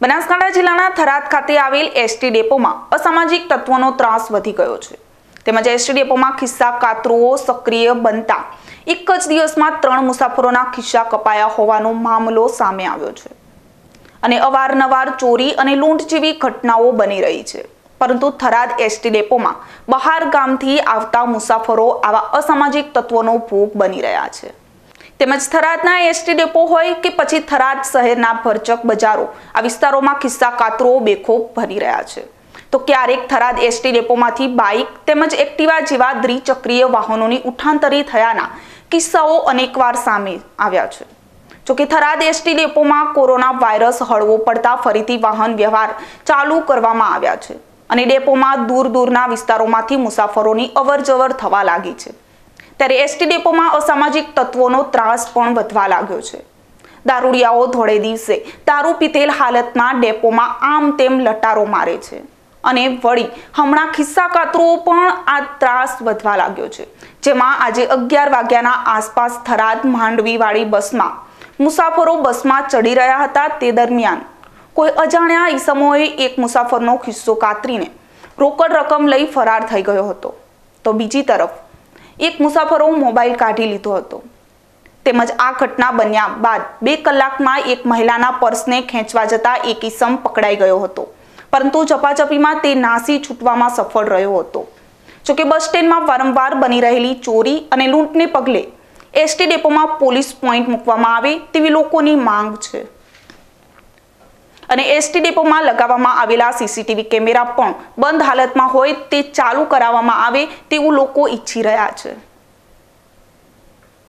બનાસકાંઠા જિલ્લાના થરાદ ખાતે આવેલ એસટી ડેપોમાં અસામાજિક તત્વોનો ત્રાસ વધી ગયો છે. તેમજ એસટી ડેપોમાં ખિસ્સા કાતરુઓ સક્રિય બનતા એક જ દિવસમાં ત્રણ મુસાફરોના ખિસ્સા કપાયા હોવાનો મામલો સામે આવ્યો છે. અને અવારનવાર ચોરી અને લૂંટ જેવી ઘટનાઓ બની રહી છે. પરંતુ થરાદ એસટી ડેપોમાં બહાર ગામથી આવતા મુસાફરો આવા અસામાજિક તત્વોનો ભોગ બની રહ્યા છે. તેમજ થરાદના એસટી ડેપો હોય કે પછી થરાદ શહેરના ભરચક બજારો, આ વિસ્તારોમાં ખિસ્સા કાતરો બેખોબ ભરી રહ્યા છે. તો ક્યારેક થરાદ એસટી ડેપોમાંથી બાઇક તેમજ એક્ટિવા જેવા દ્વિચક્રીય વાહનોની ઉઠાંતરી થયાના કિસ્સાઓ અનેકવાર સામે આવ્યા છે. જોકે થરાદ એસટી ડેપોમાં કોરોના વાયરસ હળવો પડતા ફરીથી વાહન વ્યવહાર ચાલુ કરવામાં આવ્યા છે અને ડેપોમાં દૂર દૂરના વિસ્તારોમાંથી મુસાફરોની અવરજવર થવા લાગી છે. ત્યારે એસટી ડેપોમાં અસામાજિક તત્વોનો ત્રાસ પણ વધવા લાગ્યો છે. દારૂડિયાઓ ધોળે દિવસે દારૂ પીતેલ હાલતમાં ડેપોમાં આમ તેમ લટારો મારે છે. અને વળી હમણાં ખિસ્સા કાતરો પણ આ ત્રાસ વધવા લાગ્યો છે. જેમાં આજે અગિયાર વાગ્યાના આસપાસ થરાદ માંડવીવાળી બસમાં મુસાફરો બસમાં ચડી રહ્યા હતા તે દરમિયાન. કોઈ અજાણ્યા ઈસમોએ એક મુસાફરનો ખિસ્સો કાતરીને રોકડ રકમ લઈ ફરાર થઈ ગયો હતો. તો બીજી તરફ એક મુસાફરો મોબાઈલ કાઢી લીધો હતો. તેમજ આ ઘટના બન્યા બાદ બે કલાકમાં એક મહિલાના પર્સને ખેંચવા જતા એક ઈસમ પકડાઈ ગયો હતો. પરંતુ ઝપાઝપીમાં તે નાસી છૂટવામાં સફળ રહ્યો હતો. જોકે બસ સ્ટેન્ડમાં વારંવાર બની રહેલી ચોરી અને લૂંટને પગલે એસટી ડેપોમાં પોલીસ પોઈન્ટ મૂકવામાં આવે તેવી લોકોની માંગ છે. અને એસટી ડેપોમાં લગાવવામાં આવેલા સીસીટીવી કેમેરા પણ બંધ હાલતમાં હોય તે ચાલુ કરાવવામાં આવે તેવું લોકો ઈચ્છી રહ્યા છે.